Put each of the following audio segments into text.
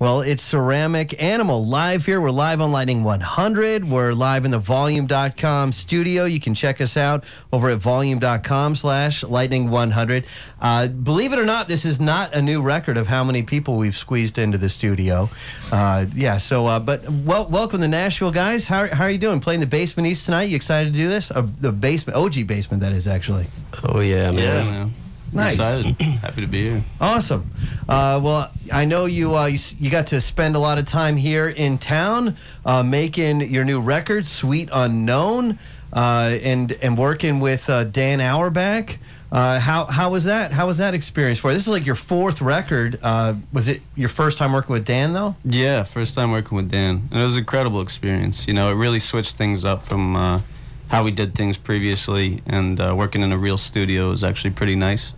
Well, it's Ceramic Animal live here. We're live on Lightning 100. We're live in the volume.com studio. You can check us out over at volume.com slash lightning 100. Uh, believe it or not, this is not a new record of how many people we've squeezed into the studio. Uh, yeah, so, uh, but well, welcome to Nashville, guys. How, how are you doing? Playing the Basement East tonight? You excited to do this? Uh, the basement, OG basement, that is actually. Oh, yeah, man. Yeah, man. Nice. Excited. Happy to be here. Awesome. Uh, well, I know you, uh, you you got to spend a lot of time here in town uh, making your new record, "Sweet Unknown," uh, and and working with uh, Dan Auerbach. Uh, how how was that? How was that experience for you? This is like your fourth record. Uh, was it your first time working with Dan though? Yeah, first time working with Dan. And it was an incredible experience. You know, it really switched things up from uh, how we did things previously, and uh, working in a real studio is actually pretty nice.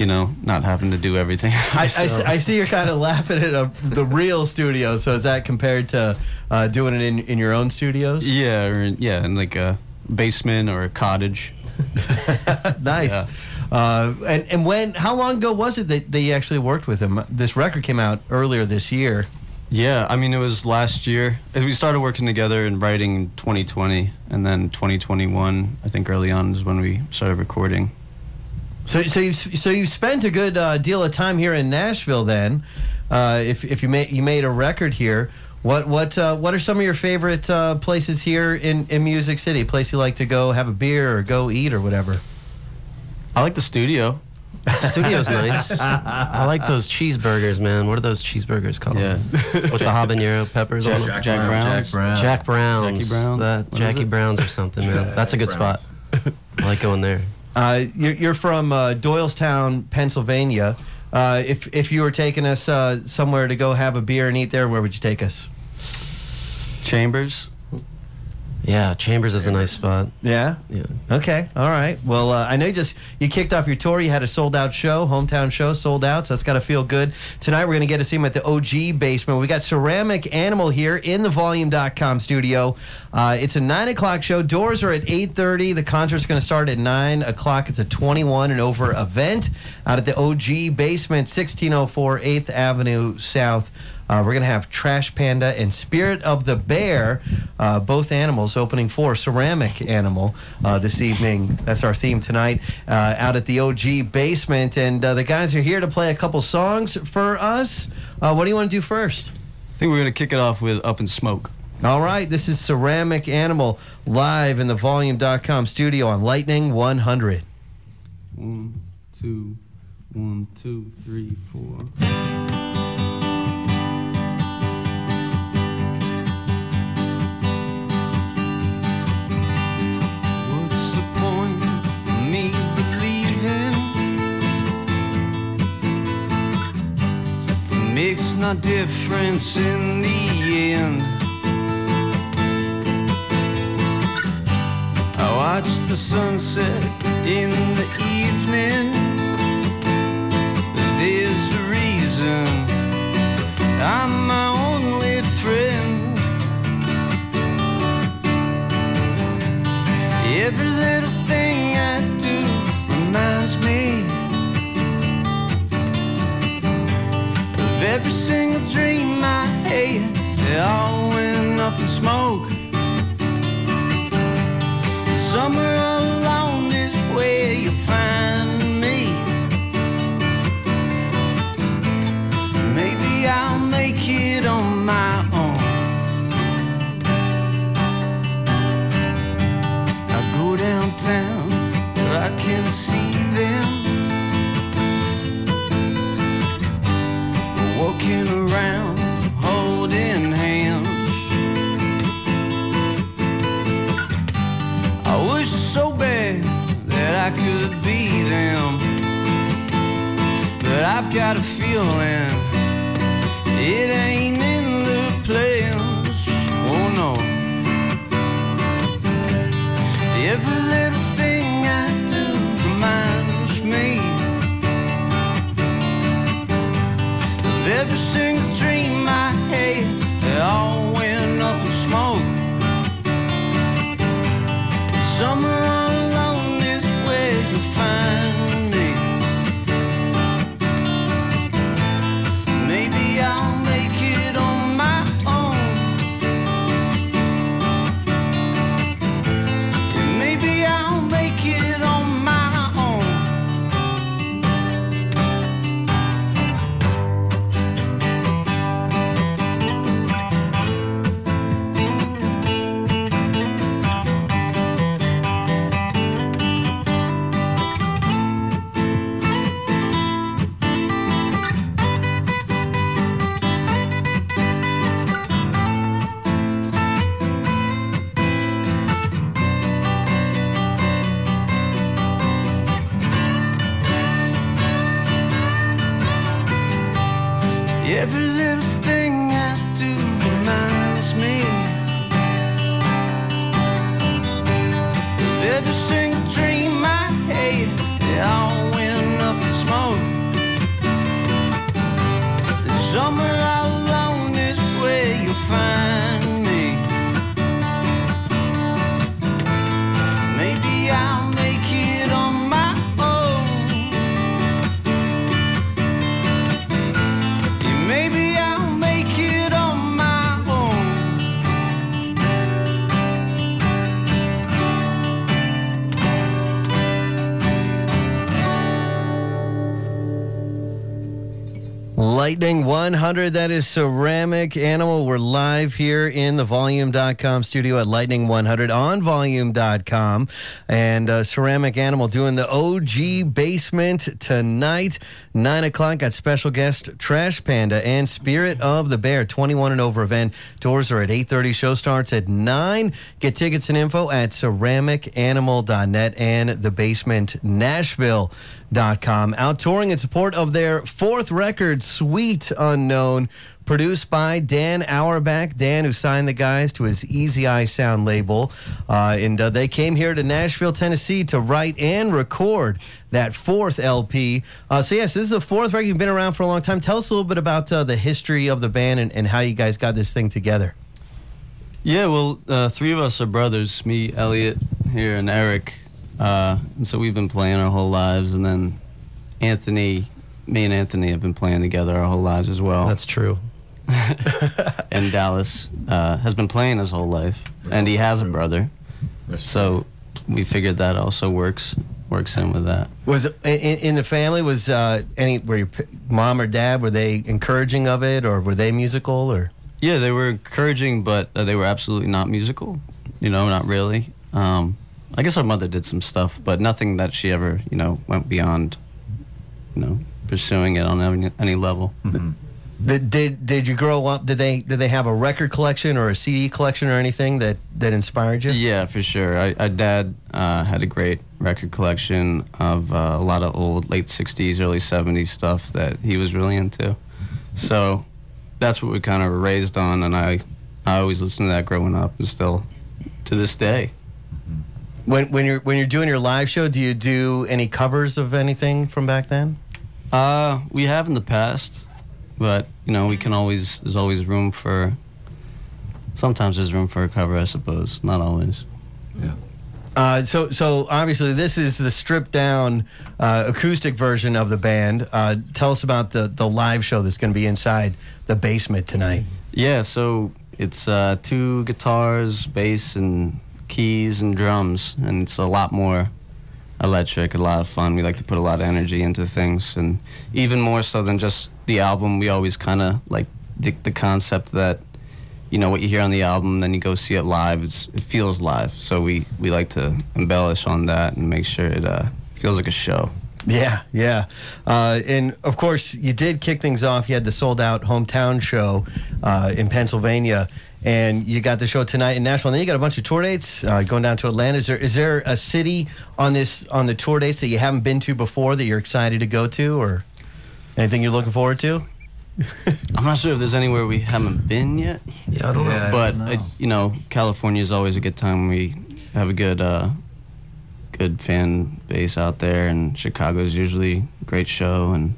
You know, not having to do everything. I see you're kind of laughing at a, the real studio. So is that compared to uh, doing it in, in your own studios? yeah, or in, yeah, in like a basement or a cottage. nice. Yeah. Uh, and and when? How long ago was it that, you actually worked with him? This record came out earlier this year. Yeah, I mean, it was last year. Uh, We started working together and writing in 2020, and then 2021, I think early on is when we started recording. So so you so you spent a good uh, deal of time here in Nashville. Then, uh, if if you made you made a record here. What what uh, what are some of your favorite uh, places here in, in Music City? A place you like to go have a beer or go eat or whatever? I like the studio. The studio's nice. I like those cheeseburgers, man. What are those cheeseburgers called? Yeah. With the habanero peppers on them? Jack, Jack Brown's. Jack Brown. Jack Brown's. Jackie Brown? That, Jackie? Brown's or something, man. That's a good spot. I like going there. Uh, you're, you're from uh, Doylestown, Pennsylvania. Uh, if if you were taking us uh, somewhere to go have a beer and eat there, where would you take us? Chambers. Yeah, Chambers is a nice spot. Yeah. Yeah. Okay. All right. Well, uh, I know you just you kicked off your tour. You had a sold out show, hometown show, sold out. So that's got to feel good. Tonight we're going to get to see him at the OG basement. We got Ceramic Animal here in the Volume.com studio. Uh, it's a nine o'clock show. Doors are at eight thirty. The concert's going to start at nine o'clock. It's a twenty-one and over event out at the OG basement, sixteen oh four Eighth Avenue South. Uh, we're going to have Trash Panda and Spirit of the Bear, uh, both animals opening for Ceramic Animal uh, this evening. That's our theme tonight uh, out at the OG basement. And uh, the guys are here to play a couple songs for us. Uh, what do you want to do first? I think we're gonna kick it off with Up in Smoke. All right, this is Ceramic Animal live in the volume.com studio on Lightning 100. One, two, one, two, three, four. What's the point of me believing? It makes no difference in the end. I watch the sunset in the evening. There's a reason I'm my only friend. Every little can see them walking around holding hands. I wish so bad that I could be them. But I've got a feeling it ain't in the plans. Oh no. Every every single dream I had. They all went up in smoke. Somewhere 100, that is Ceramic Animal. We're live here in the volume.com studio at Lightning 100 on volume.com. And uh, Ceramic Animal doing the OG basement tonight, 9 o'clock. Got special guest Trash Panda and Spirit of the Bear, 21 and over event. Doors are at 8.30. Show starts at 9. Get tickets and info at ceramicanimal.net and the basement Nashville com. Out touring in support of their fourth record, Sweet Unknown, produced by Dan Auerbach. Dan, who signed the guys to his Easy Eye Sound label. Uh, and uh, they came here to Nashville, Tennessee to write and record that fourth LP. Uh, so, yes, this is the fourth record. You've been around for a long time. Tell us a little bit about uh, the history of the band and, and how you guys got this thing together. Yeah, well, uh, three of us are brothers. Me, Elliot, here, and Eric. Uh, and so we've been playing our whole lives. And then Anthony, me and Anthony have been playing together our whole lives as well. That's true. and Dallas uh, has been playing his whole life, and he has a brother. So we figured that also works works in with that. Was in, in the family was uh, any were your mom or dad were they encouraging of it or were they musical or Yeah, they were encouraging, but uh, they were absolutely not musical. You know, not really. Um, I guess our mother did some stuff, but nothing that she ever, you know, went beyond, you know, pursuing it on any, any level. Did, did did you grow up? Did they did they have a record collection or a CD collection or anything that that inspired you? Yeah, for sure. I, our dad uh, had a great record collection of uh, a lot of old late '60s, early '70s stuff that he was really into. So that's what we kind of were raised on, and I I always listened to that growing up, and still to this day. When when you're when you're doing your live show, do you do any covers of anything from back then? Uh, we have in the past, but you know we can always. There's always room for. Sometimes there's room for a cover, I suppose. Not always. Uh, so so obviously this is the stripped down uh, acoustic version of the band. Uh, tell us about the the live show that's going to be inside the basement tonight. Yeah, so it's uh, two guitars, bass, and keys and drums, and it's a lot more electric, a lot of fun. We like to put a lot of energy into things, and even more so than just the album, we always kind of like the, the concept that you know what you hear on the album, then you go see it live. It feels live, so we we like to embellish on that and make sure it uh, feels like a show. Yeah, yeah. Uh, and of course, you did kick things off. You had the sold out hometown show uh, in Pennsylvania, and you got the show tonight in Nashville. And then you got a bunch of tour dates uh, going down to Atlanta. Is there is there a city on this on the tour dates that you haven't been to before that you're excited to go to, or anything you're looking forward to? I'm not sure if there's anywhere we haven't been yet. Yeah, I don't know. but uh, you know, California is always a good time. We have a good, uh, good fan base out there, and Chicago's usually a great show, and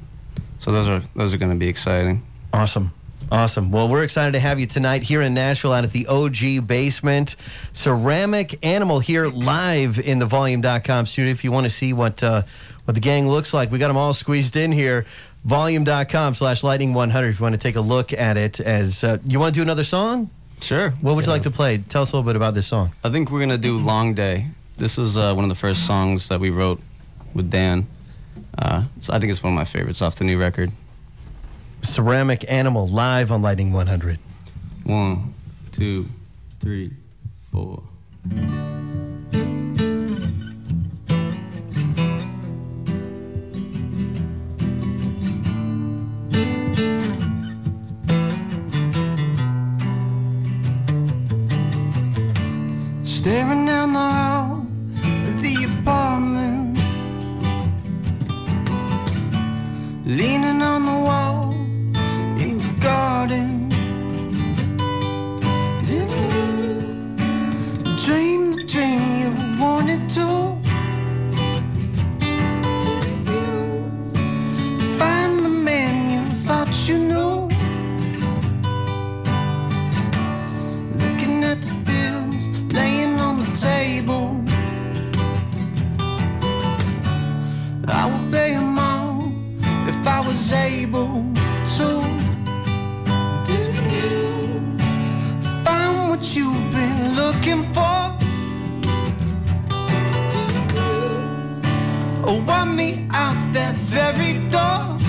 so those are those are going to be exciting. Awesome. Awesome. Well, we're excited to have you tonight here in Nashville out at the OG basement. Ceramic Animal here live in the volume.com studio. If you want to see what uh, what the gang looks like, we got them all squeezed in here. Volume.com slash lightning 100 if you want to take a look at it. As uh, You want to do another song? Sure. What would you like to play? Tell us a little bit about this song. I think we're gonna do "Long Day." This is uh, one of the first songs that we wrote with Dan. Uh, so I think it's one of my favorites off the new record. Ceramic Animal live on Lightning 100. One, two, three, four. Staring down the hall of the apartment, leaning on the wall garden want me out that very door.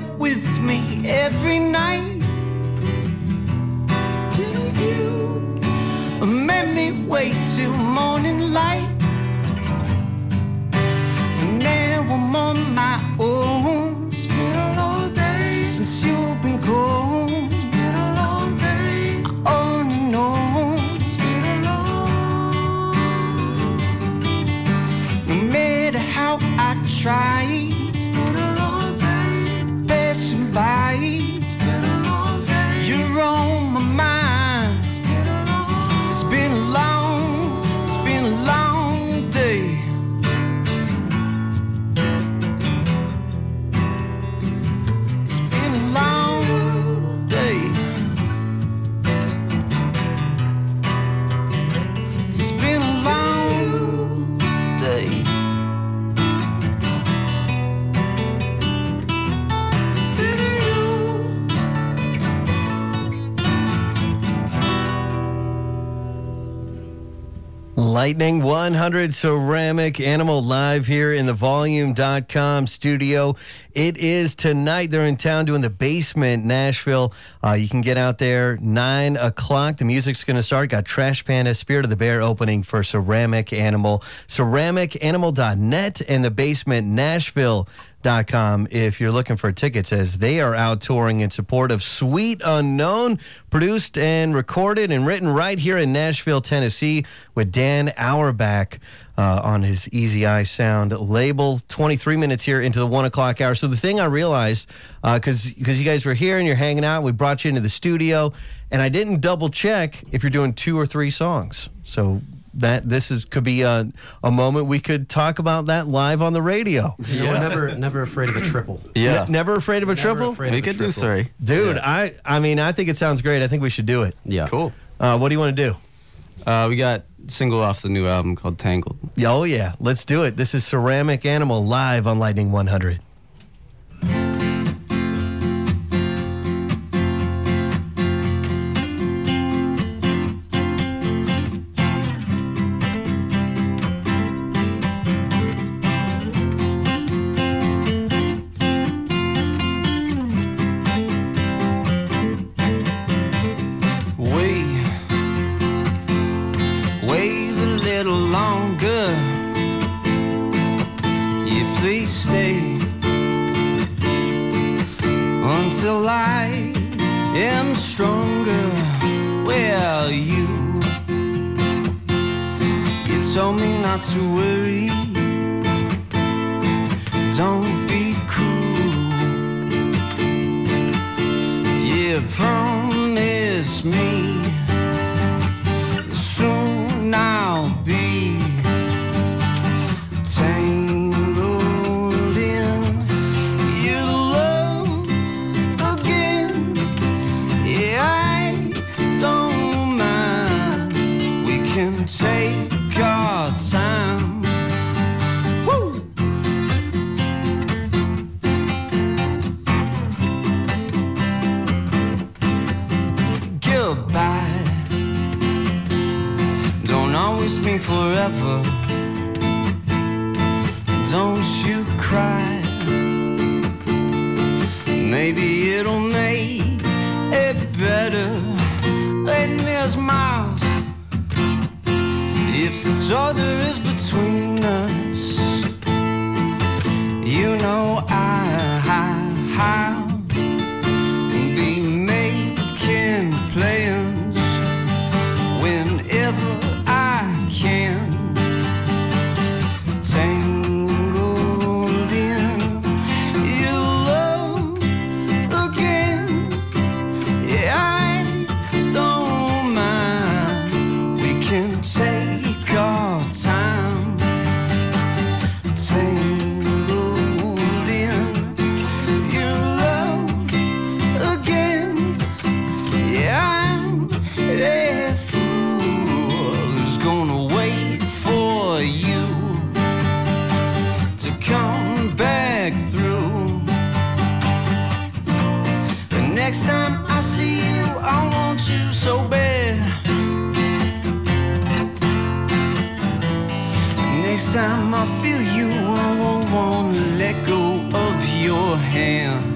Up with me every night? Did you make me wait till morning light? Now I'm on my own. It's been a long day since you've been gone. It's been a long day on and on. It's been a long. No matter how I try, Lightning 100 Ceramic Animal live here in the volume.com studio. It is tonight. They're in town doing the basement, Nashville. Uh, you can get out there 9 o'clock. The music's going to start. Got Trash Panda, Spirit of the Bear opening for Ceramic Animal. CeramicAnimal.net and the basement, Nashville com if you're looking for tickets as they are out touring in support of Sweet Unknown, produced and recorded and written right here in Nashville, Tennessee, with Dan Auerbach uh, on his Easy Eye Sound label. 23 minutes here into the one o'clock hour. So the thing I realized, because because you guys were here and you're hanging out, we brought you into the studio, and I didn't double check if you're doing two or three songs. So that this is could be a, a moment we could talk about that live on the radio. You know, never never afraid of a triple. Yeah. Ne- never afraid of a Never triple? we of a could do three. Dude, Yeah. I I mean, I think it sounds great. I think we should do it. Yeah. Cool. Uh, what do you want to do? Uh, we got single off the new album called Tangled. Oh yeah, let's do it. This is Ceramic Animal live on Lightning 100. Don't be cruel. Yeah, promise me goodbye don't always mean forever. Don't you cry. Maybe it'll make it better. And there's miles. If all there is time I feel you, I won't want to let go of your hand.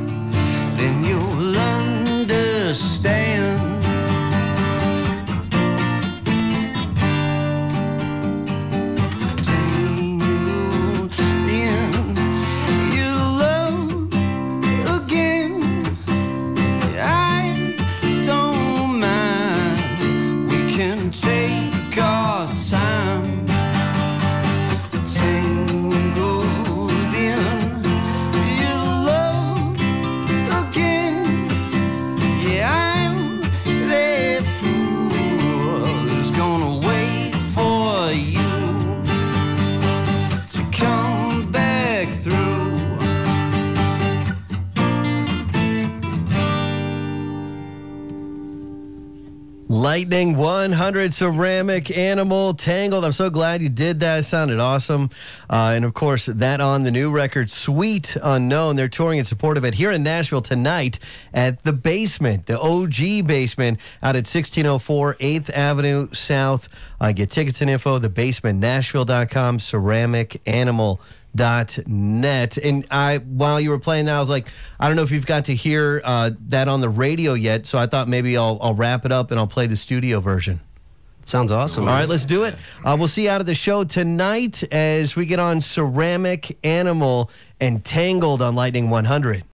100 ceramic animal tangled. I'm so glad you did that. It sounded awesome. Uh, and of course, that on the new record, Sweet Unknown. They're touring in support of it here in Nashville tonight at the basement, the OG basement out at 1604 8th Avenue South. Uh, get tickets and info, the basement, Nashville.com, ceramic animal dot net. And i while you were playing that i was like i don't know if you've got to hear uh, that on the radio yet. So i thought maybe I'll, I'll wrap it up and i'll play the studio version. Sounds awesome. all right let's do it. Uh, we'll see you out of the show tonight as we get on ceramic animal and tangled on lightning 100